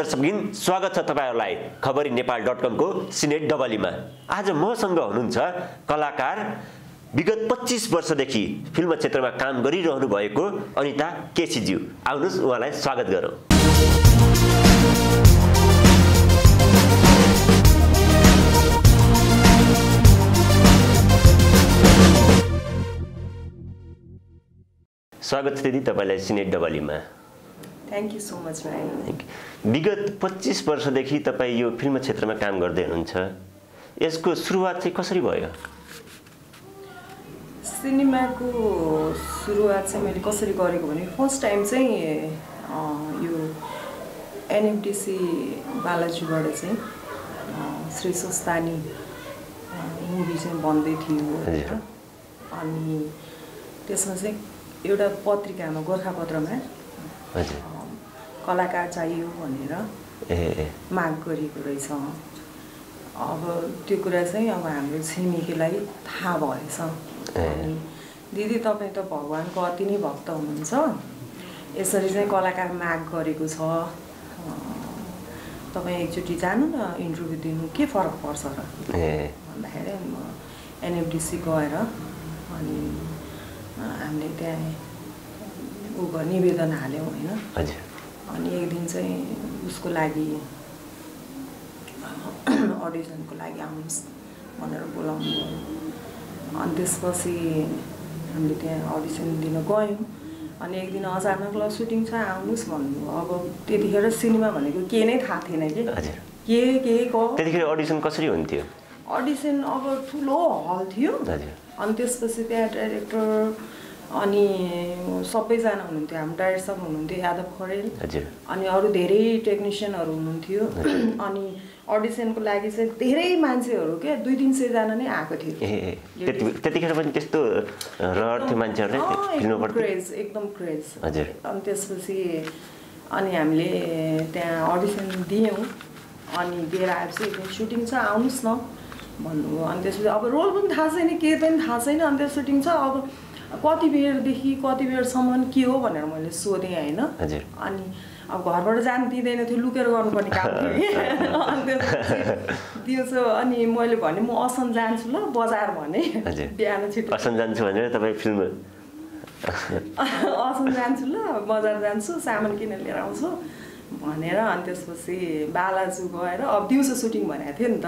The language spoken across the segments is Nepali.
दर्शकबिन स्वागत छ तपाईँहरूलाई। खबरी नेपाल डट कमको सिनेट डबलीमा। आज मसँग हुनुहुन्छ कलाकार विगत पच्चिस वर्षदेखि फिल्म क्षेत्रमा काम गरिरहनु भएको अनिता केसीज्यू। आउनुहोस् उहाँलाई स्वागत गरौँ। स्वागत छ दिदी तपाईँलाई सिनेट डबलीमा। थ्याङ्क यू सो मच भाइ विगत पच्चिस वर्षदेखि तपाईँ यो फिल्म क्षेत्रमा काम गर्दै हुनुहुन्छ। यसको सुरुवात चाहिँ कसरी भयो? सिनेमाको सुरुवात चाहिँ मैले कसरी गरेको भने फर्स्ट टाइम चाहिँ यो एनएमटिसी बालाजीबाट चाहिँ श्री सुस्तानी मुभी चाहिँ बन्दै थियो। होइन। अनि त्यसमा चाहिँ एउटा पत्रिकामा गोर्खापत्रमा कलाकार चाहियो भनेर ए माग गरिएको रहेछ। अब त्यो कुरा चाहिँ अब हाम्रो छिमेकीलाई थाहा भएछ। अनि दिदी तपाईँ त भगवान्को अति नै भक्त हुनुहुन्छ। यसरी चाहिँ कलाकार माग गरेको छ। तपाईँ एकचोटि जानु न इन्टरभ्यू दिनु के फरक पर्छ र? भन्दाखेरि म एनएफडिसी गएर अनि हामीले त्यहाँ ऊ निवेदन हाल्यौँ होइन। हजुर। अनि एक दिन चाहिँ उसको लागि अडिसनको लागि आउनुहोस् भनेर बोलाउनु भयो। अनि त्यसपछि हामीले त्यहाँ अडिसन दिन गयौँ। अनि एक दिन अचानक ल सुटिङ छ आउनुहोस् भन्नुभयो। अब त्यतिखेर सिनेमा भनेको के नै थाहा थिएन कि। के के त्यतिखेर अडिसन कसरी हुन्थ्यो? अडिसन अब ठुलो हल थियो। अनि त्यसपछि त्यहाँ डाइरेक्टर अनि सबैजना हुनुहुन्थ्यो हाम्रो डाइरेक्टर हुनुहुन्थ्यो यादव खरेल। अनि अरू धेरै टेक्निसियनहरू हुनुहुन्थ्यो। अनि अडिसनको लागि चाहिँ धेरै मान्छेहरू के दुई तिन सयजना नै आएको थियो। त्यतिखेर पनि त्यस्तो रहर थियो एकदम क्रेज एकदम क्रेज हजुर। अनि त्यसपछि अनि हामीले त्यहाँ अडिसन दियौँ। अनि दिएर आएपछि एक दिन सुटिङ छ आउनुहोस् न भन्नुभयो। अनि त्यसपछि अब रोल पनि थाहा छैन के पनि थाहा छैन। अनि त्यो सुटिङ छ अब कति बेरदेखि कति बेरसम्म के हो भनेर मैले सोधेँ होइन। अनि अब घरबाट जानु दिँदैन थियो लुकेर गर्नुपर्ने काम थियो कि। दिउँसो अनि मैले भने म असन जान्छु ल बजार भने। बिहान छिटो। असन जान्छु भनेर तपाईँ फिल्म असन जान्छु ल बजार जान्छु सामान किनेर लिएर आउँछु भनेर। अनि त्यसपछि बालाजु गएर अब दिउँसो सुटिङ भनेको थियो नि त।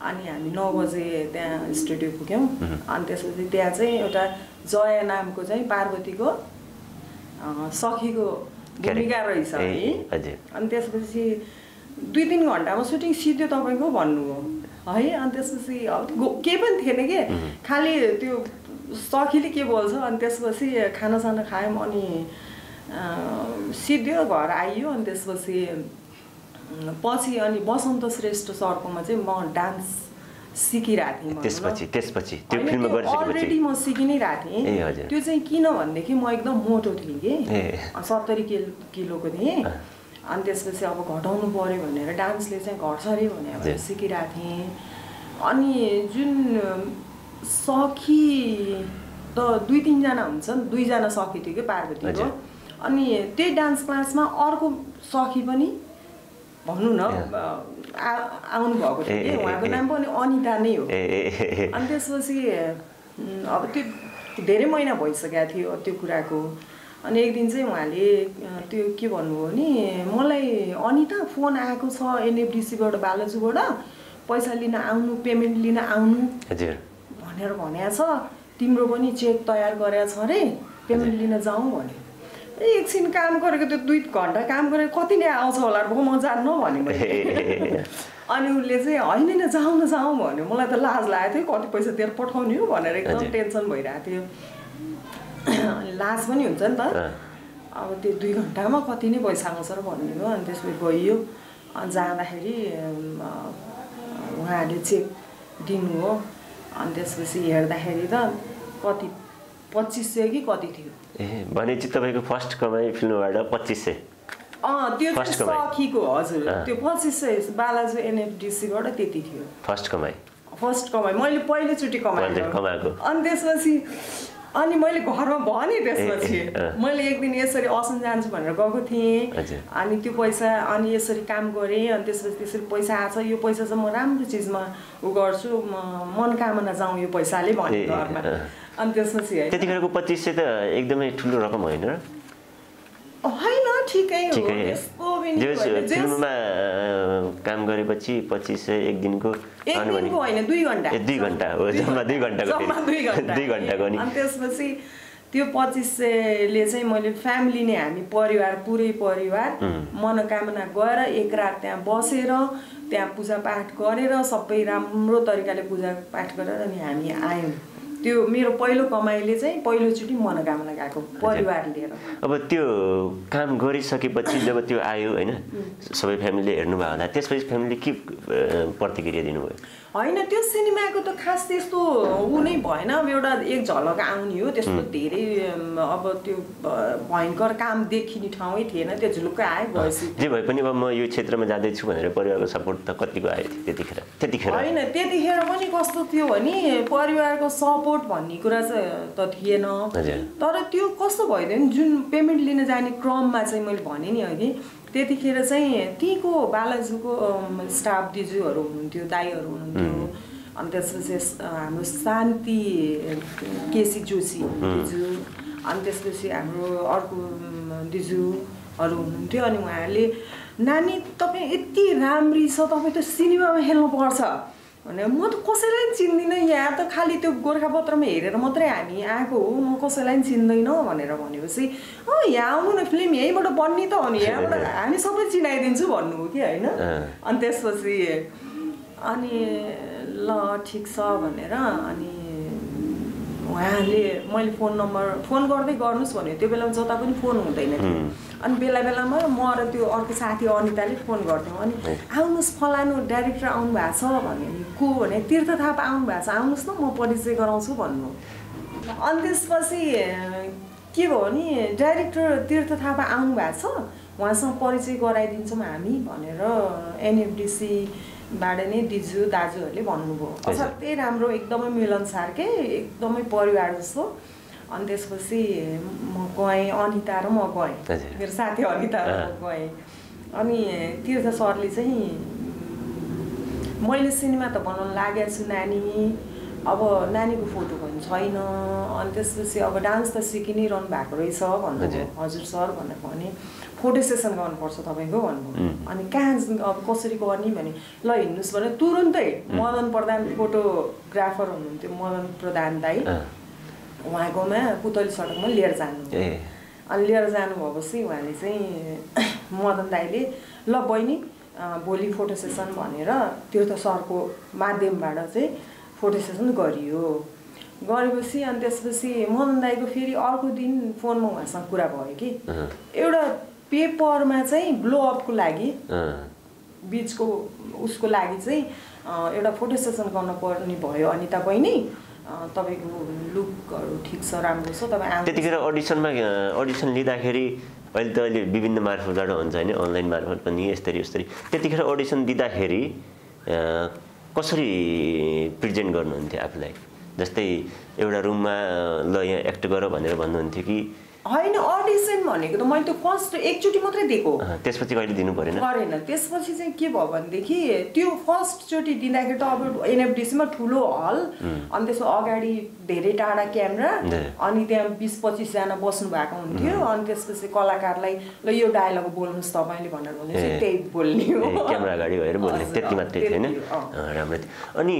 अनि हामी नौ बजे त्यहाँ स्टुडियो पुग्यौँ। अनि त्यसपछि त्यहाँ चाहिँ एउटा जया नामको चाहिँ पार्वतीको सखीको भूमिका रहेछ है। अनि त्यसपछि दुई तिन घन्टामा सुटिङ सिद्धियो तपाईँको भन्नुभयो है अनि त्यसपछि अब केही पनि थिएन कि? खालि त्यो सखीले के बोल्छ अनि त्यसपछि खानासाना खायौँ अनि सिद्धियो घर आइयो। अनि त्यसपछि पछि अनि बसन्त श्रेष्ठ सरकोमा चाहिँ म डान्स सिकिरहेको थिएँ। त्यसपछि त्यसपछि त्यो फिल्म अलरेडी म सिकि नै रहेको थिएँ। त्यो चाहिँ किन भनेदेखि म एकदम मोटो थिएँ कि। सत्तरी किलो किलोको थिएँ अनि त्यसपछि अब घटाउनु पऱ्यो भनेर डान्सले चाहिँ घट्छ अरे भनेर। सिकिरहेको थिएँ अनि जुन सखी त दुई तिनजना हुन्छ नि दुईजना सखी थियो कि पार्वतीको। अनि त्यही डान्स क्लासमा अर्को सखी पनि भनौँ न आ- आउनु भएको थियो कि? उहाँको। नाम पनि अनिता नै हो। अनि त्यसपछि अब त्यो धेरै महिना भइसकेको थियो त्यो कुराको। अनि एक दिन चाहिँ उहाँले त्यो के भन्नुभयो भने मलाई अनिता फोन आएको छ एनएफडिसीबाट बालाजुबाट। पैसा लिन आउनु पेमेन्ट लिन आउनु। हजुर। भनेर भनेको छ। तिम्रो पनि चेक तयार गरेको छ अरे पेमेन्ट लिन जाउँ भन्यो। एकछिन काम गरेको त्यो दुई घन्टा काम गरेको कति नै आउँछ होला र म जान्न भने मैले। अनि उसले चाहिँ होइन होइन जाउँ न जाउँ भन्यो। मलाई त लाज लागेको थियो कति पैसा दिएर पठाउने हो भनेर एकदम। टेन्सन भइरहेको थियो। अनि लाज पनि हुन्छ नि त। अब त्यो दुई घन्टामा कति नै पैसा आउँछ र भन्ने हो अनि त्यसपछि गइयो। अनि जाँदाखेरि उहाँहरूले चेक दिनु हो। अनि त्यसपछि हेर्दाखेरि त कति पच्चिस सय कि कति थियो? ए भनेपछि तपाईँको फर्स्ट कमाइ फिल्मबाट पच्चिस सय। अँ त्यो। सखीको हजुर। त्यो पच्चिस सय बालाजु एनएफडिसीबाट त्यति थियो। फर्स्ट कमाइ फर्स्ट कमाइ मैले पहिलोचोटि कमाएको। कमाएको। अनि त्यसपछि अनि मैले घरमा भने त्यसपछि। मैले एक दिन यसरी असन जान्छु भनेर गएको थिएँ। अनि त्यो पैसा अनि यसरी काम गरेँ। अनि त्यसपछि त्यसरी पैसा आएको छ यो पैसा चाहिँ म राम्रो चिजमा उ गर्छु। म मनोकामना जाउँ यो पैसाले भने घरमा। अनि त्यसपछि त्यतिखेरको पच्चिस सय त एकदमै ठुलो रकम होइन र? होइन ठिकै हो फिल्ममा काम गरेपछि पच्चिस सय एक दिनको दुई घन्टा। दुई घन्टा हो, जम्मा दुई घन्टाको। दुई घन्टा। दुई घन्टाको। अनि त्यसपछि त्यो पच्चिस सयले चाहिँ मैले फ्यामिली नै हामी परिवार पुरै परिवार मनोकामना गएर एक रात त्यहाँ बसेर त्यहाँ पूजापाठ गरेर सबै राम्रो तरिकाले पूजापाठ गरेर अनि हामी आयौँ। त्यो मेरो पहिलो कमाइले चाहिँ पहिलोचोटि मनोकामना गएको परिवार लिएर। अब त्यो काम गरिसकेपछि जब त्यो आयो होइन सबै फ्यामिलीले हेर्नुभयो होला त्यसपछि फ्यामिलीले के प्रतिक्रिया दिनुभयो? होइन त्यो सिनेमाको त खास त्यस्तो ऊ नै भएन। अब एउटा एक झलक आउने हो त्यस्तो धेरै अब त्यो भयङ्कर काम देखिने ठाउँै थिएन त्यो झुलुक्कै आयो भएपछि। जे भए पनि अब म यो क्षेत्रमा जाँदैछु भनेर परिवारको सपोर्ट त कतिको आयो त्यतिखेर त्यतिखेर? होइन त्यतिखेर पनि कस्तो थियो भने परिवारको सपोर्ट भन्ने कुरा चाहिँ त थिएन। तर त्यो कस्तो भइदियो भने जुन पेमेन्ट लिन जाने क्रममा चाहिँ मैले भने नि अघि त्यतिखेर चाहिँ त्यहीँको बालाजुको स्टाफ दिजूहरू हुनुहुन्थ्यो दाईहरू हुनुहुन्थ्यो। अनि त्यसपछि हाम्रो शान्ति केसी जोशी दिजू अनि त्यसपछि हाम्रो अर्को दिजूहरू हुनुहुन्थ्यो। अनि उहाँहरूले नानी तपाईँ यति राम्री छ तपाईँ त सिनेमामा खेल्नुपर्छ भने म त कसैलाई पनि चिन्दिनँ यहाँ त खालि त्यो गोर्खापत्रमा हेरेर मात्रै हामी आएको हो म कसैलाई पनि चिन्दैन भनेर भनेपछि अँ यहाँ आउनु न फिल्म यहीँबाट बन्ने त हो नि यहाँबाट हामी सबै चिनाइदिन्छु भन्नु हो कि होइन। अनि त्यसपछि अनि ल ठिक छ भनेर अनि उहाँले मैले फोन नम्बर फोन गर्दै गर्नुहोस् भन्यो। त्यो बेलामा जता पनि फोन हुँदैन थियो। अनि बेला बेलामा म र त्यो अर्को साथी अनिताले फोन गर्थ्यौँ अनि आउनुहोस् फलानु डाइरेक्टर आउनु भएको छ भन्यो। नि को भने तीर्थ थापा आउनु भएको छ। आउनुहोस् न म परिचय गराउँछु भन्नु। अनि त्यसपछि के भयो भने डाइरेक्टर तीर्थ थापा आउनु भएको छ। उहाँसँग परिचय गराइदिन्छौँ हामी भनेर एनएफडिसीबाट नै दिजु दाजुहरूले भन्नुभयो। असाध्यै राम्रो एकदमै मिलनसार के एकदमै परिवार जस्तो। अनि त्यसपछि म गएँ अनिता र म गएँ। मेरो साथी अनिता र म गएँ। अनि तीर्थ सरले चाहिँ मैले सिनेमा त बनाउनु लागेको छु नानी। अब नानीको फोटो पनि छैन। अनि त्यसपछि अब डान्स त सिकि नै रहनु भएको रहेछ भन्नुभयो। हजुर। सर भनेर भने फोटो सेसन गर्नुपर्छ तपाईँको भन्नुभयो। अनि कहाँ अब कसरी गर्ने भने ल हिँड्नुहोस् भने तुरुन्तै मदन प्रधान फोटोग्राफर हुनुहुन्थ्यो मदन प्रधान दाई। उहाँकोमा पुतली सडकमा लिएर जानु अनि लिएर जानु भएपछि उहाँले चाहिँ मदन दाईले ल बहिनी भोलि फोटो सेसन भनेर तीर्थ सरको माध्यमबाट चाहिँ फोटो सेसन गरियो। गरेपछि अनि त्यसपछि मदन दाईको फेरि अर्को दिन फोनमा उहाँसँग कुरा भयो कि। एउटा पेपरमा चाहिँ ब्लो अपको लागि बिचको उसको लागि चाहिँ एउटा फोटो सेसन गर्न पर्ने भयो अनिता बहिनी। तपाईँको लुकहरू ठिक छ राम्रो छ तपाईँ त्यतिखेर अडिसनमा अडिसन लिँदाखेरि अहिले त अहिले विभिन्न मार्फतबाट हुन्छ होइन अनलाइन मार्फत पनि यस्तरी यस्तरी। त्यतिखेर अडिसन दिँदाखेरि कसरी प्रेजेन्ट गर्नुहुन्थ्यो आफूलाई? जस्तै एउटा रुममा ल यहाँ एक्ट गर भनेर भन्नुहुन्थ्यो कि होइन अडिसन भनेको त मैले त्यो फर्स्ट एकचोटि मात्रै दिएको। त्यसपछि कहिले दिनु परेन? गरेन त्यसपछि चाहिँ के भयो भनेदेखि त्यो फर्स्टचोटि दिँदाखेरि त अब एनएफडिसीमा ठुलो हल अनि त्यसको अगाडि धेरै टाढा क्यामेरा। अनि त्यहाँ बिस पच्चिसजना बस्नु भएको हुन्थ्यो अनि त्यसपछि कलाकारलाई ल यो डायलग बोल्नुहोस् तपाईँले भनेर ए। त्यही बोल्ने हो क्यामेरा अगाडि भएर बोल्ने। त्यति मात्रै थियो होइन? राम्रो थियो। अनि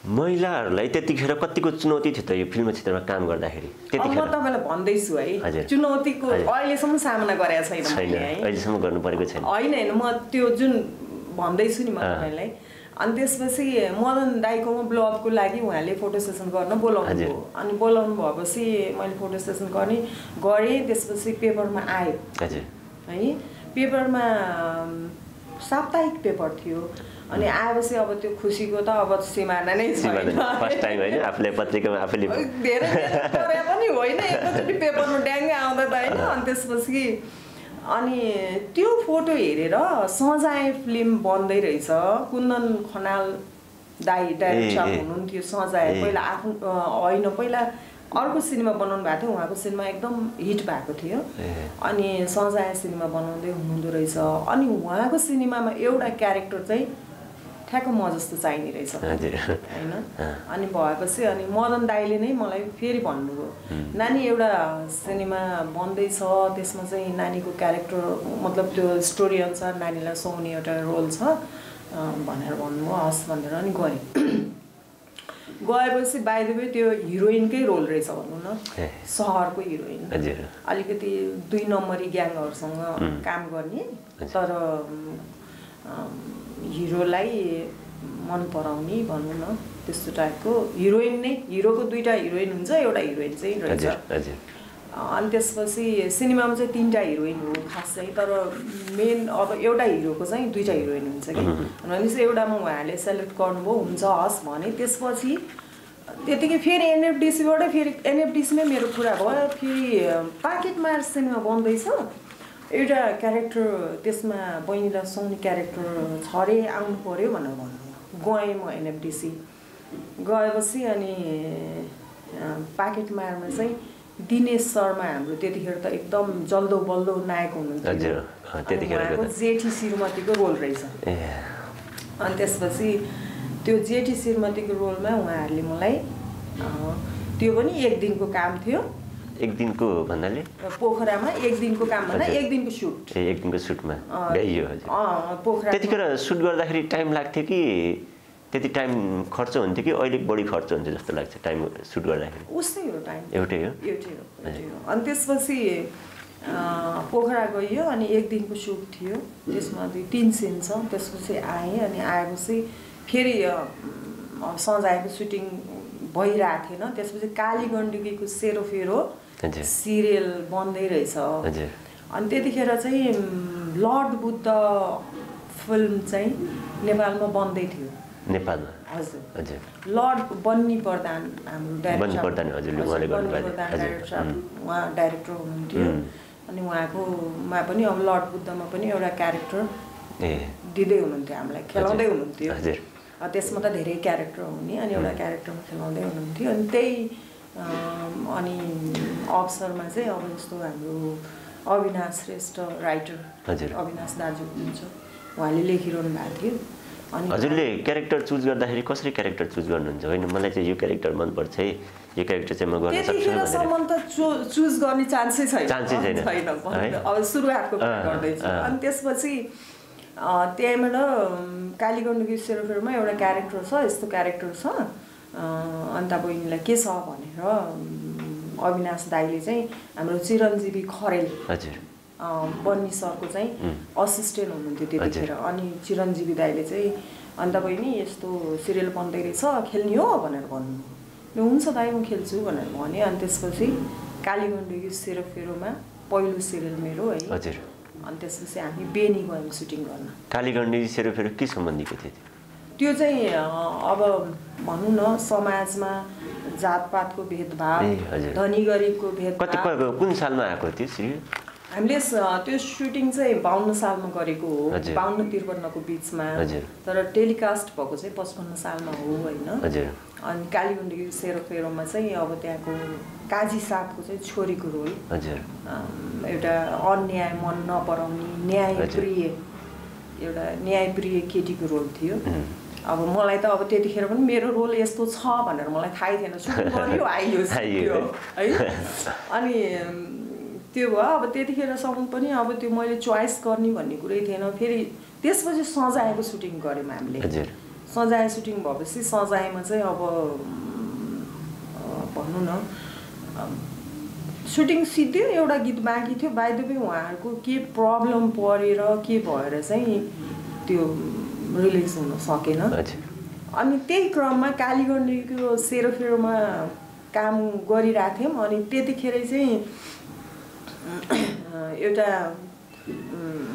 महिलाहरूलाई त्यतिखेर कतिको चुनौती थियो त यो फिल्म क्षेत्रमा काम गर्दाखेरि म तपाईँलाई भन्दैछु। है चुनौतीको। अहिलेसम्म सामना गरेको छैन छैन अहिलेसम्म गर्नु परेको छैन होइन होइन म त्यो जुन भन्दैछु नि म। तपाईँलाई अनि त्यसपछि मदन दाईकोमा ब्लगको लागि उहाँले फोटो सेसन गर्न बोलाउनु। भयो अनि बोलाउनु भएपछि मैले फोटो सेसन गर्ने गरेँ त्यसपछि पेपरमा आयो है पेपरमा साप्ताहिक पेपर थियो अनि आएपछि अब त्यो खुसीको त अब सिमाना नै छैन। फर्स्ट टाइम होइन आफूले पत्रिकामा आफूले धेरै पनि होइन एकैचोटि पेपरमा ड्याङ्गै आउँदा त होइन अनि त्यसपछि अनि त्यो फोटो हेरेर सजाय फिल्म बन्दै रहेछ कुन्दन खनाल दाई डाइरेक्टर। हुनुहुन्थ्यो सजाय। पहिला आफ्नो होइन पहिला अर्को सिनेमा बनाउनु भएको थियो उहाँको सिनेमा एकदम हिट भएको थियो। अनि सजाय सिनेमा बनाउँदै हुनुहुँदो रहेछ। अनि उहाँको सिनेमामा एउटा क्यारेक्टर चाहिँ ठ्याक्क म जस्तो चाहिने रहेछ। होइन? अनि भएपछि अनि मदन दाईले नै मलाई फेरि भन्नुभयो नानी एउटा सिनेमा बन्दैछ त्यसमा चाहिँ नानीको क्यारेक्टर मतलब त्यो स्टोरी अनुसार नानीलाई सुहाउने एउटा रोल छ। भनेर भन्नुभयो हस् भनेर अनि गएँ गएपछि बाई द वे त्यो हिरोइनकै रोल रहेछ भनौँ न। सहरको हिरोइन। अलिकति दुई नम्बरी ग्याङहरूसँग काम गर्ने। तर हिरोलाई मन पराउने भनौँ न त्यस्तो टाइपको हिरोइन नै हिरोको दुइटा हिरोइन हुन्छ एउटा हिरोइन चाहिँ रहेछ। अनि त्यसपछि सिनेमामा चाहिँ तिनवटा हिरोइन हो खास चाहिँ तर मेन अब एउटा हिरोको चाहिँ दुईवटा हिरोइन हुन्छ कि। भनेपछि एउटामा उहाँहरूले सेलेक्ट गर्नुभयो हुन्छ हस् भने। त्यसपछि त्यतिकै फेरि एनएफडिसीबाटै फेरि एनएफडिसीमै मेरो कुरा भयो फेरि पाकेट मार सिनेमा बन्दैछ। एउटा क्यारेक्टर त्यसमा बहिनीलाई सुहाउने क्यारेक्टर छ अरे आउनु पऱ्यो भनेर भन्नुभयो गएँ म एनएफडिसी गएपछि अनि पाकेट मारमा चाहिँ दिनेश शर्मा हाम्रो त्यतिखेर त एकदम जल्दो बल्दो नायक हुनुहुन्थ्यो। उहाँको। जेठी श्रीमतीको रोल रहेछ। अनि त्यसपछि त्यो जेठी श्रीमतीको रोलमा उहाँहरूले मलाई त्यो पनि एक दिनको काम थियो। एक दिनको भन्नाले? पोखरामा एक दिनको काम भन्दा। एक दिनको सुट। ए एक दिनको सुटमा। भ्याइयो हजुर। अँ, पोखरा त्यतिखेर सुट गर्दाखेरि टाइम लाग्थ्यो कि त्यति टाइम खर्च हुन्थ्यो कि अहिले बढी खर्च हुन्छ जस्तो लाग्छ टाइम सुट गर्दाखेरि? उस्तै हो टाइम। एउटै हो? एउटै हो अनि त्यसपछि पोखरा गइयो अनि एक दिनको सुट थियो। त्यसमा दुई तिन सिन छ। त्यसपछि आएँ अनि आएपछि फेरि सजाएको सुटिङ भइरहेको थिएन। त्यसपछि काली गण्डकीको सेरोफेरो सिरियल बन्दै रहेछ। अनि त्यतिखेर चाहिँ लर्ड बुद्ध फिल्म चाहिँ नेपालमा बन्दै थियो। नेपालमा? हजुर। लर्ड बन्नी प्रधान हाम्रो डाइरेक्टर उहाँ डाइरेक्टर हुनुहुन्थ्यो. अनि उहाँकोमा पनि अब लर्ड बुद्धमा पनि एउटा क्यारेक्टर दिँदै हुनुहुन्थ्यो हामीलाई खेलाउँदै हुनुहुन्थ्यो। त्यसमा त धेरै क्यारेक्टर हुने अनि एउटा क्यारेक्टरमा खेलाउँदै हुनुहुन्थ्यो। अनि त्यही अनि अवसरमा चाहिँ अब जस्तो हाम्रो अविनाश श्रेष्ठ राइटर हजुर। अविनाश दाजु हुनुहुन्छ। उहाँले लेखिरहनु भएको थियो। अनि हजुरले क्यारेक्टर चुज गर्दाखेरि कसरी क्यारेक्टर चुज गर्नुहुन्छ? होइन मलाई चाहिँ यो क्यारेक्टर मनपर्छ है। यो क्यारेक्टर चाहिँ म गर्न सक्छु त चु चुज गर्ने चान्सै छैन। चान्सै छैन। अब सुरुवातको गर्दैछु। अनि त्यसपछि त्यहाँबाट कालीगण्डकी सेरोफेरमा एउटा क्यारेक्टर छ यस्तो क्यारेक्टर छ। अन्त बहिनीलाई के छ भनेर अविनाश दाईले चाहिँ हाम्रो चिरञ्जीवी खरेल हजुर। बन्नी सरको चाहिँ असिस्टेन्ट हुनुहुन्थ्यो त्यतिखेर। अनि चिरञ्जीवी दाईले चाहिँ अन्त बहिनी यस्तो सिरियल बन्दै रहेछ खेल्ने हो भनेर भन्नु। हुन्छ दाई म खेल्छु भनेर भने अनि त्यसपछि कालीगण्डकी सेरोफेरोमा पहिलो सिरियल मेरो है। हजुर। अनि त्यसपछि हामी बेनी गयौँ सुटिङ गर्न। कालीगण्डी सेरोफेरो के सम्बन्धीको थियो त्यो? चाहिँ अब भनौँ न समाजमा जातपातको भेदभाव। धनी गरिबको भेदभाव कुन सालमा आएको थियो सिरियल हामीले त्यो सुटिङ चाहिँ बाहन्न सालमा गरेको हो। बाहन्न त्रिपन्नको बिचमा। तर टेलिकास्ट भएको चाहिँ पचपन्न सालमा हो होइन अनि कालीगण्डकी सेरोफेरोमा चाहिँ अब त्यहाँको काजी साहबको चाहिँ छोरीको रोल एउटा अन्याय मन नपराउने न्यायप्रिय एउटा न्यायप्रिय केटीको रोल थियो. अब मलाई त अब त्यतिखेर पनि मेरो रोल यस्तो छ भनेर मलाई थाहै थिएन। गरियो आइयो है? अनि त्यो भयो अब त्यतिखेरसम्म पनि अब त्यो मैले चोइस गर्ने भन्ने कुरै थिएन। फेरि त्यसपछि सजायको सुटिङ गऱ्यौँ हामीले। सजाय सुटिङ भएपछि सजायमा चाहिँ अब भनौँ न सुटिङ सिद्धियो एउटा गीत बाँकी थियो। बाई द वे उहाँहरूको के प्रब्लम परेर के भएर चाहिँ त्यो रिलिज हुन सकेन। अनि त्यही क्रममा कालीगण्डीको सेरोफेरोमा काम गरिरहेको थियौँ। अनि त्यतिखेरै चाहिँ एउटा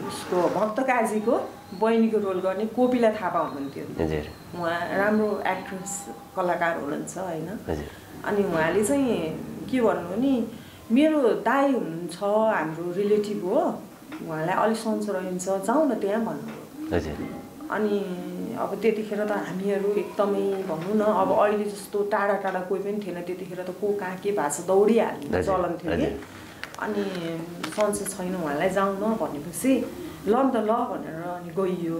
उसको भक्त काजीको बहिनीको रोल गर्ने कोपिला थापा हुनुहुन्थ्यो। उहाँ राम्रो एक्ट्रेस कलाकार हुनुहुन्छ होइन? अनि उहाँले चाहिँ के भन्नु भने मेरो दाई हुनुहुन्छ हाम्रो रिलेटिभ हो। उहाँलाई अलिक सन्चो रहन्छ जाउँ न त्यहाँ भन्नुभयो। हजुर। अनि अब त्यतिखेर त हामीहरू एकदमै भनौँ न अब अहिले जस्तो टाढा टाढा कोही पनि थिएन त्यतिखेर त को कहाँ के भएको छ दौडिहाल्ने चलन थियो कि। अनि सन्चो छैन उहाँलाई जाउँ न भनेपछि ल नि त ल भनेर अनि गइयो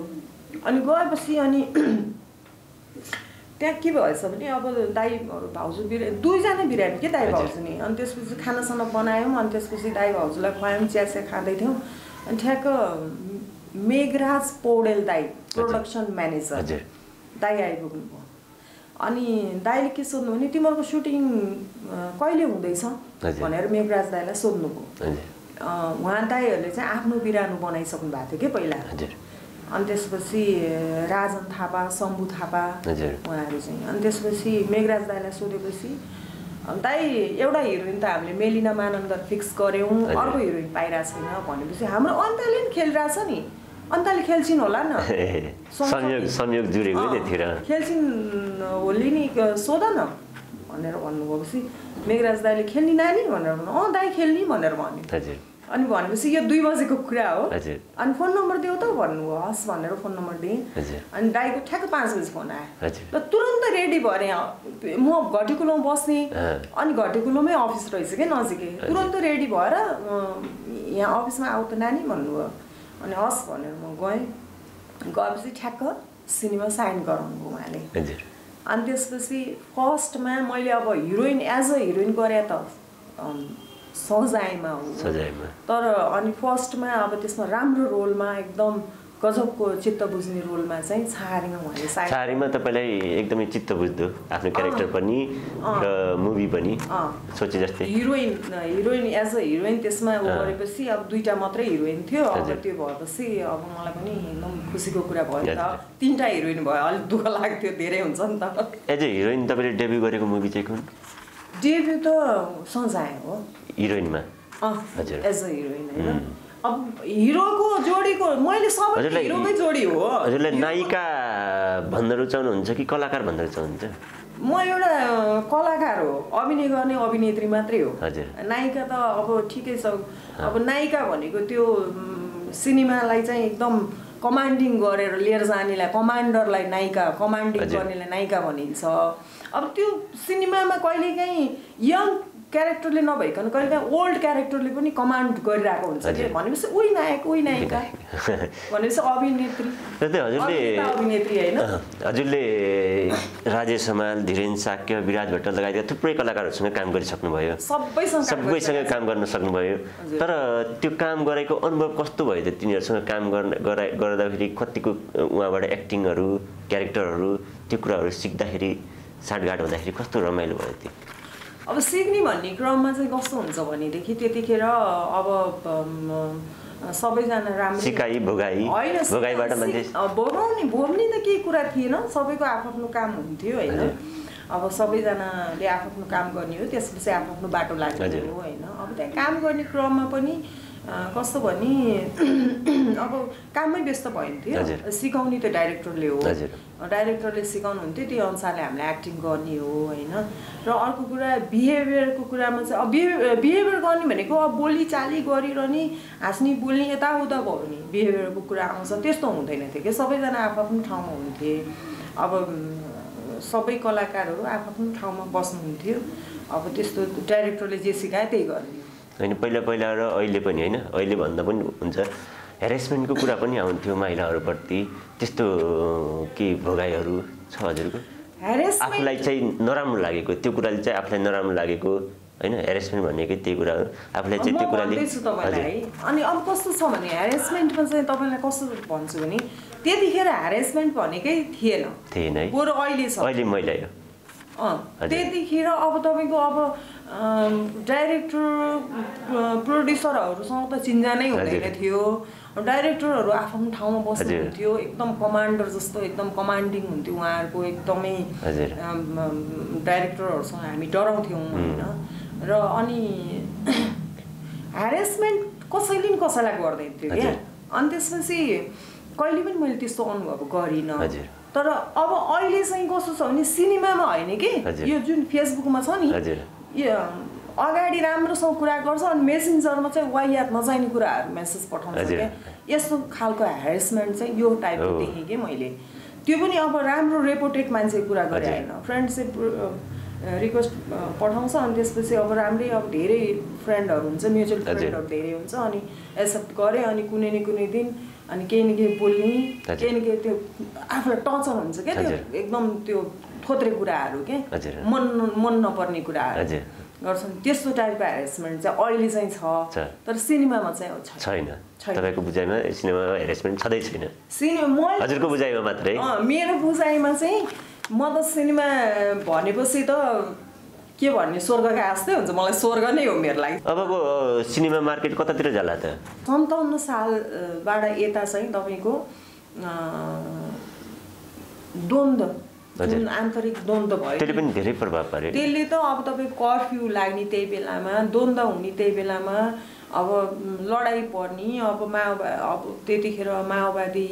अनि गएपछि अनि त्यहाँ के भएछ भने अब दाईहरू भाउजू बिरामी दुईजना बिरामी के दाई। भाउजू नि अनि त्यसपछि खानासाना बनायौँ अनि त्यसपछि दाई भाउजूलाई खुवायौँ चिया चिया खाँदै थियौँ अनि ठ्याक्क मेघराज पौडेल दाई प्रोडक्सन म्यानेजर दाई आइपुग्नुभयो। अनि दाईले के सोध्नु भने तिमीहरूको सुटिङ कहिले हुँदैछ। भनेर मेघराज दाईलाई सोध्नुभयो। उहाँ दाईहरूले चाहिँ आफ्नो बिरानो बनाइसक्नु भएको थियो कि पहिला। अनि त्यसपछि राजन थापा शम्भु थापा उहाँहरू चाहिँ। अनि त्यसपछि मेघराज दाईलाई सोधेपछि दाई एउटा हिरोइन त हामीले मेलिना मानन्दर फिक्स गऱ्यौँ। अर्को हिरोइन पाइरहेको छैन। भनेपछि हाम्रो अन्ताले नि खेलिरहेछ नि। अन्ताले खेल्छिन् होला न संयोग संयोग जुरेको अँ, त्यतिखेर खेल्छिन् होली नि सोध न भनेर भन्नुभएपछि मेघराज दाईले खेल्ने नानी भनेर भन्नु अँ दाई खेल्ने भनेर भन्यो हजुर अनि भनेपछि यो दुई बजेको कुरा हो हजुर अनि फोन नम्बर दियो त भन्नुभयो हस् भनेर फोन नम्बर दिएँ अनि दाईको ठ्याक्क पाँच बजी फोन आयो र तुरन्त रेडी भएँ म घटेकुलोमा बस्ने। अनि घटेकुलोमै अफिस रहेछ क्या नजिकै तुरन्त रेडी भएर यहाँ अफिसमा आऊ त नानी भन्नुभयो अनि हस् भनेर म गएँ गएपछि ठ्याक्क सिनेमा साइन गराउनु भयो उहाँले अनि त्यसपछि फर्स्टमा मैले अब हिरोइन एज अ हिरोइन गरेँ त सजायमा हो सजायमा तर अनि फर्स्टमा अब त्यसमा राम्रो रोलमा एकदम गजबको चित्त बुझ्ने रोलमा चाहिँ छहारीमा उहाँले सारीमा तपाईँलाई एकदमै चित्त बुझ्दो आफ्नो क्यारेक्टर पनि र मुभी पनि। अँ। सोचे जस्तै। Heroine heroine as a heroine त्यसमा अँ। गरेपछि अब दुइटा मात्रै हिरोइन थियो। अब। त्यो भएपछि अब मलाई पनि एकदम खुसीको कुरा भयो त। तिनवटा हिरोइन भयो। अलिक दुःख लाग्थ्यो धेरै हुन्छ नि त। एज ए हिरोइन तपाईँले डेब्यु गरेको मुभी चाहिँ कुन? डेब्यु त सजाय हो। हिरोइनमा अँ। हजुर। एज अ हिरोइन होइन? अब हिरोको जोडीको मैले सबै हिरोकै जोडी हो। हजुरलाई नायिका भन्न रुचाउनुहुन्छ कि कलाकार भन्न रुचाउनुहुन्छ म एउटा कलाकार हो। अभिनय गर्ने अभिनेत्री मात्रै हो। हजुर। नायिका त अब ठिकै छ। अब नायिका भनेको त्यो सिनेमालाई चाहिँ एकदम कमान्डिङ गरेर लिएर जानेलाई कमान्डरलाई नायिका कमान्डिङ। गर्नेलाई नायिका भनिन्छ। अब त्यो सिनेमामा कहिलेकाहीँ यङ क्यारेक्टरले नभइकन कहिलेकाहीँ ओल्ड क्यारेक्टरले पनि कमान्ड गरिरहेको हुन्छ कि। भनेपछि उही नायक उही नायिका। भनेपछि अभिनेत्री। हजुरले अभिनेता, अभिनेत्री होइन। हजुरले राजेश हमाल धीरेन साक्य विराज भट्ट लगायतका थुप्रै कलाकारहरूसँग काम गरिसक्नुभयो। सबैसँग सबैसँग। काम गर्न सक्नुभयो। तर त्यो काम गरेको अनुभव कस्तो भयो त? तिनीहरूसँग काम गर्न गरा गर्दाखेरि कतिको उहाँबाट एक्टिङहरू क्यारेक्टरहरू त्यो कुराहरू सिक्दाखेरि साँठगाँठ हुँदाखेरि कस्तो रमाइलो भयो त्यो? अब सिक्ने भन्ने क्रममा चाहिँ कस्तो हुन्छ भनेदेखि त्यतिखेर अब सबैजना राम्रो भोगाउने भोग्ने त केही कुरा थिएन सबैको आफ्नो काम हुन्थ्यो होइन। अब सबैजनाले आफ्नो काम गर्ने हो त्यसपछि आफ्नो बाटो लाग्ने। हो होइन अब त्यहाँ काम गर्ने क्रममा पनि कस्तो भने अब काममै व्यस्त भइन्थ्यो। सिकाउने त डाइरेक्टरले हो। डाइरेक्टरले सिकाउनुहुन्थ्यो त्यही अनुसारले हामीले एक्टिङ गर्ने हो होइन। र अर्को कुरा बिहेभियरको कुरामा चाहिँ अब बिहेभियर बिहेभियर गर्ने भनेको अब बोलीचाली गरिरहने हाँस्ने बोल्ने यताउता भयो भने बिहेभियरको कुरा आउँछ। त्यस्तो हुँदैन थियो कि सबैजना आफ्नो ठाउँमा हुन्थे। अब सबै कलाकारहरू आफ्नो ठाउँमा बस्नुहुन्थ्यो। अब त्यस्तो डाइरेक्टरले जे सिकायो त्यही गर्ने। होइन पहिला पहिला र अहिले पनि होइन अहिले भन्दा पनि हुन्छ। हेरेसमेन्टको कुरा पनि आउँथ्यो महिलाहरूप्रति। त्यस्तो के भोगाइहरू छ हजुरको? हेरेसमेन्ट आफूलाई चाहिँ नराम्रो लागेको त्यो कुराले चाहिँ आफूलाई नराम्रो लागेको होइन? हेरेसमेन्ट भनेकै त्यही कुरा हो। आफूलाई चाहिँ त्यो कुराले अनि अब कस्तो छ भने ह्यारेसमेन्टमा चाहिँ तपाईँलाई कस्तो भन्छु भने त्यतिखेर ह्यारेसमेन्ट भनेकै थिएन। थिएन अहिले अहिले हो हजुर। त्यतिखेर अब तपाईँको अब डाइरेक्टर प्रोड्युसरहरूसँग त चिन्जानै हुँदैन हजुर। थियो डाइरेक्टरहरू आफ्नो ठाउँमा। बस्नुहुन्थ्यो एकदम कमान्डर जस्तो एकदम कमान्डिङ हुन्थ्यो उहाँहरूको एकदमै डाइरेक्टरहरूसँग हामी डराउँथ्यौँ होइन र अनि ह्यारेसमेन्ट कसैले पनि कसैलाई गर्दैन थियो क्या। अनि त्यसपछि कहिले पनि मैले त्यस्तो अनुभव गरिनँ। तर अब अहिले चाहिँ कस्तो छ भने सिनेमामा होइन कि। यो जुन फेसबुकमा छ नि यो अगाडि राम्रोसँग कुरा गर्छ अनि मेसेन्जरमा चाहिँ वाहियात नचाहिने कुराहरू मेसेज पठाउँछ। क्या यस्तो खालको ह्यारेसमेन्ट चाहिँ यो टाइपको। देखेँ कि मैले त्यो पनि अब राम्रो रेपोर्टेड मान्छेको कुरा गरे। होइन फ्रेन्डसिप रिक्वेस्ट पठाउँछ अनि त्यसपछि अब राम्रै अब धेरै फ्रेन्डहरू हुन्छ म्युचुअल। फ्रेन्डहरू धेरै हुन्छ अनि एक्सेप्ट गरेँ अनि कुनै न कुनै दिन अनि केही न केही बोल्ने। केही न केही त्यो आफूलाई टचर हुन्छ क्या त्यो। एकदम त्यो थोत्रे कुराहरू के। मन मन नपर्ने कुराहरू गर्छन्। त्यस्तो टाइपको हेरेसमेन्ट चाहिँ अहिले चाहिँ छ। तर सिनेमामा चाहिँ छैन। तपाईँको बुझाइमा सिनेमामा हेरेसमेन्ट छँदै छैन। सिनेमा हजुरको बुझाइमा मात्रै। मेरो बुझाइमा चाहिँ म त सिनेमा भनेपछि त के भन्ने स्वर्गका जस्तै हुन्छ। मलाई स्वर्ग नै हो मेरो लागि। अबको सिनेमा मार्केट कतातिर जाला त? सन्ताउन्न सालबाट यता चाहिँ तपाईँको द्वन्द्व। जुन आन्तरिक द्वन्द्व भयो त्यसले पनि धेरै प्रभाव पार्यो त्यसले त अब तपाईँ कर्फ्यू लाग्ने त्यही बेलामा द्वन्द्व हुने त्यही बेलामा अब लडाइँ पर्ने अब माओवा अब त्यतिखेर माओवादी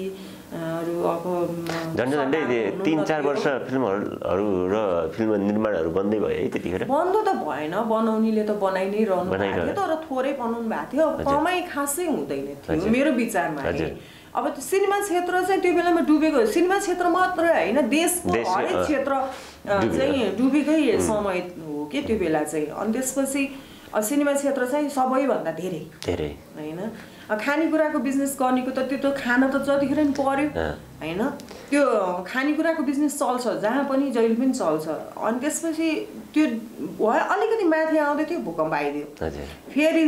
झन्डै झन्डै तिन चार। वर्ष फिल्महरू र फिल्म निर्माणहरू बन्दै भयो है त्यतिखेर बन्द त भएन बनाउनेले त बनाइ नै रहनु। थियो तर थोरै बनाउनु भएको थियो। कमाइ खासै हुँदैन थियो। मेरो विचारमा। अब त्यो सिनेमा क्षेत्र चाहिँ त्यो बेलामा डुबेको। सिनेमा क्षेत्र मात्रै होइन देशको देश, हरेक क्षेत्र। चाहिँ डुबेकै समय हो कि त्यो बेला चाहिँ। अनि त्यसपछि सिनेमा क्षेत्र चाहिँ सबैभन्दा धेरै। धेरै। होइन? खानेकुराको बिजनेस गर्नेको त त्यो त खाना त जतिखेर पनि पर्यो। होइन? त्यो खानेकुराको बिजनेस चल्छ जहाँ पनि जहिले पनि चल्छ। अनि त्यसपछि त्यो अलिकति माथि आउँदै थियो भूकम्प आइदियो। फेरि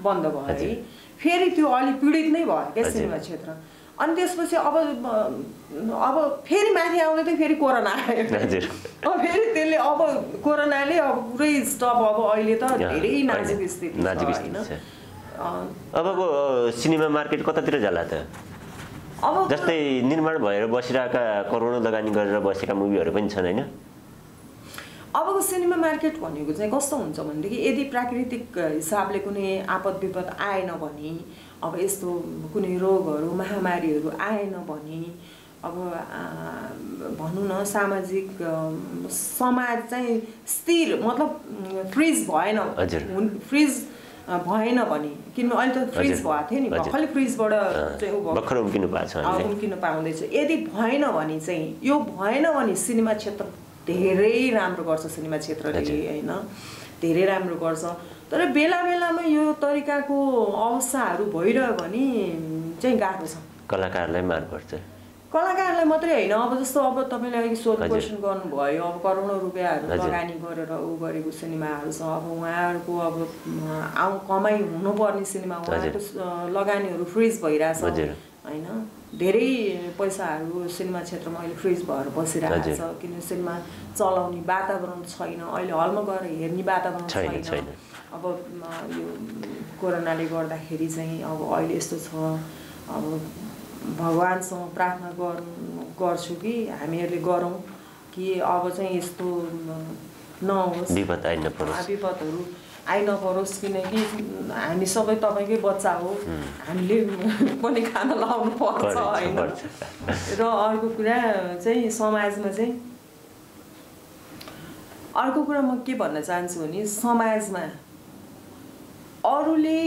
बन्द भयो है। फेरि त्यो अलिक पीडित नै भयो क्या। सिनेमा क्षेत्र। अनि त्यसपछि अब अब फेरि माथि आउँदै थियो फेरि कोरोना आयो। अब फेरि त्यसले अब कोरोनाले अब पुरै स्टप अब अहिले त धेरै नाजुक स्थिति छ नाजुक होइन। स्थिति छ। अँ, अबको अ, सिनेमा मार्केट कतातिर जाला त? अब त- जस्तै निर्माण भएर बसिरहेका करोडौँ लगानी गरेर बसेका मुभीहरू पनि छन् होइन? अबको सिनेमा मार्केट भनेको चाहिँ कस्तो हुन्छ भनेदेखि यदि प्राकृतिक हिसाबले कुनै आपद विपद आएन भने अब यस्तो कुनै रोगहरू महामारीहरू आएन भने अब भनौँ न सामाजिक समाज चाहिँ स्थिर मतलब फ्रिज भएन। हुन- फ्रिज भएन भने किनभने अहिले त फ्रिज। भएको थियो नि। भर्खरै फ्रिजबाट चाहिँ उम्किन पाउँदैछ यदि भएन भने चाहिँ यो भएन भने सिनेमा क्षेत्र धेरै राम्रो गर्छ सिनेमा क्षेत्रले। होइन? धेरै राम्रो गर्छ। तर बेला बेलामा यो तरिकाको अवस्थाहरू भइरह्यो भने चाहिँ गाह्रो छ। कलाकारलाई मार पर्छ। कलाकारलाई मात्रै होइन अब जस्तो अब तपाईँले अघि सोध। क्वेसन गर्नुभयो अब करोडौँ रुपियाँहरू। लगानी गरेर ऊ गरेको सिनेमाहरू छ। अब उहाँहरूको अब आउ कमाइ हुनुपर्ने सिनेमा उहाँहरूको लगानीहरू फ्रिज भइरहेछ। होइन? धेरै पैसाहरू सिनेमा क्षेत्रमा अहिले फ्रिज भएर बसिरहेको। छ किनभने सिनेमा चलाउने वातावरण छैन। अहिले हलमा गएर हेर्ने वातावरण छैन। अब यो कोरोनाले गर्दाखेरि चाहिँ अब अहिले यस्तो छ। अब भगवान्सँग प्रार्थना गर्नु गर्छु कि हामीहरूले गरौँ कि अब चाहिँ यस्तो नहोस्। विपदहरू आइ नपरोस् किनकि हामी सबै तपाईँकै बच्चा हो। हामीले पनि खाना लाउनु पर्छ होइन। र अर्को कुरा चाहिँ समाजमा चाहिँ अर्को कुरा म के भन्न चाहन्छु भने समाजमा अरूले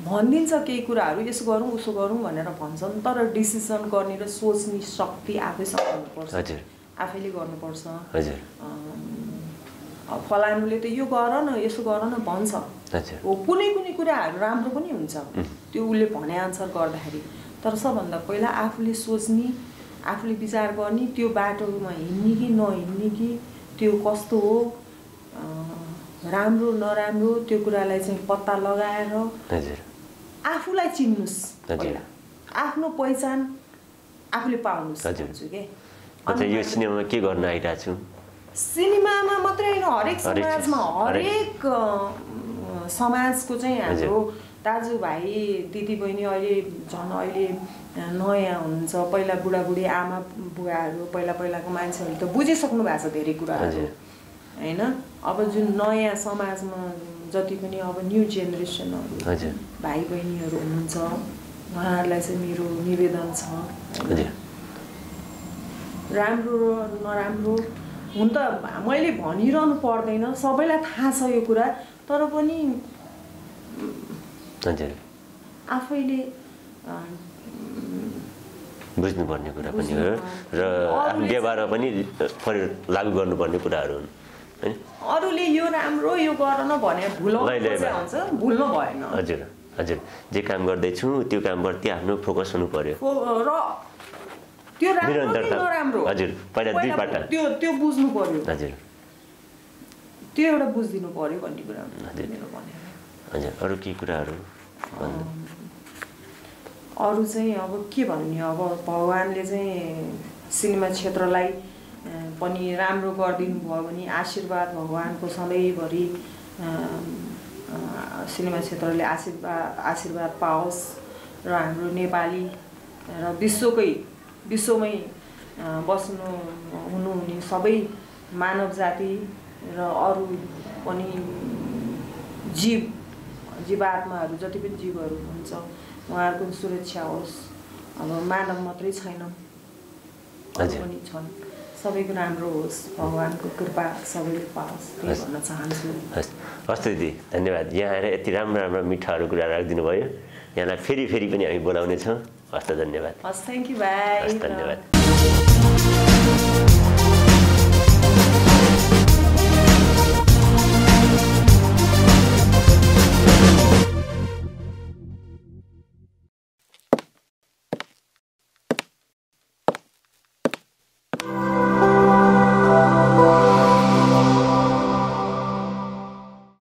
भनिदिन्छ केही कुराहरू यसो गरौँ उसो गरौँ भनेर भन्छन् तर डिसिसन गर्ने र सोच्ने शक्ति आफैसँग हुनुपर्छ। आफैले गर्नुपर्छ। फलानुले त यो गर न यसो गर न भन्छ। हो कुनै कुनै कुराहरू राम्रो पनि हुन्छ। त्यो उसले भने अनुसार गर्दाखेरि। तर सबभन्दा पहिला आफूले सोच्ने आफूले विचार गर्ने त्यो बाटोमा हिँड्ने कि नहिँड्ने कि त्यो कस्तो हो राम्रो नराम्रो त्यो कुरालाई चाहिँ पत्ता लगाएर आफूलाई चिन्नुहोस्। पहिला। आफ्नो पहिचान आफूले पाउनुहोस् के गर्न आइरहेको छु? सिनेमामा मात्रै होइन हरेक समाजमा हरेक- समाजको चाहिँ हाम्रो दाजुभाइ दिदीबहिनी अहिले झन् अहिले नयाँ हुनुहुन्छ। पहिला बुढाबुढी आमा बुवाहरू पहिला पहिलाको मान्छेहरूले त बुझिसक्नु भएको छ धेरै कुराहरू। होइन? अब जुन नयाँ समाजमा जति पनि अब न्यू जेनेरेसनहरू भाइ बहिनीहरू हुनुहुन्छ उहाँहरूलाई चाहिँ मेरो निवेदन छ राम्रो नराम्रो हुन त मैले भनिरहनु पर्दैन सबैलाई थाहा छ यो कुरा तर पनि हजुर। आफैले बुझ्नुपर्ने कुरा पनि हो र आफ्नो व्यवहारमा पनि लागू गर्नुपर्ने कुराहरू हुन् होइन? अरूले यो राम्रो यो गर न भने भुल्नु भएन। हजुर हजुर। जे काम गर्दैछु त्यो कामप्रति आफ्नो फोकस हुनु पर्यो। र त्यो राम्रो कि हजुर, पहिला दुई पाटा। त्यो त्यो बुझ्नु पर्यो। हजुर। त्यो एउटा बुझिदिनु पर्यो भन्ने कुरा हजुर। मेरो भनाइ हजुर अरू केही कुराहरू अरू चाहिँ अब के भन्ने अब भगवान्ले चाहिँ सिनेमा क्षेत्रलाई पनि राम्रो गरिदिनु भयो भने आशीर्वाद भगवान्को सधैँभरि सिनेमा क्षेत्रले आशीर्वाद आशीर्वाद पाओस्। र हाम्रो नेपाली र विश्वकै विश्वमै बस्नु हुनुहुने सबै मानव जाति र अरू पनि जीव जीवात्माहरू जति पनि जीवहरू हुन्छ उहाँहरूको सुरक्षा होस्। अब मानव मात्रै छैन। अरू। पनि छन्। सबैको राम्रो होस्। भगवान्को कृपा सबैले पाओस्। भन्न चाहन्छु। हस्। हस् दिदी धन्यवाद। यहाँ आएर यति राम्रो राम्रो मिठाहरू कुरा राखिदिनु भयो यहाँलाई फेरि फेरि पनि हामी बोलाउनेछौँ। हस् धन्यवाद हस् थ्याङ्क यू भाइ धन्यवाद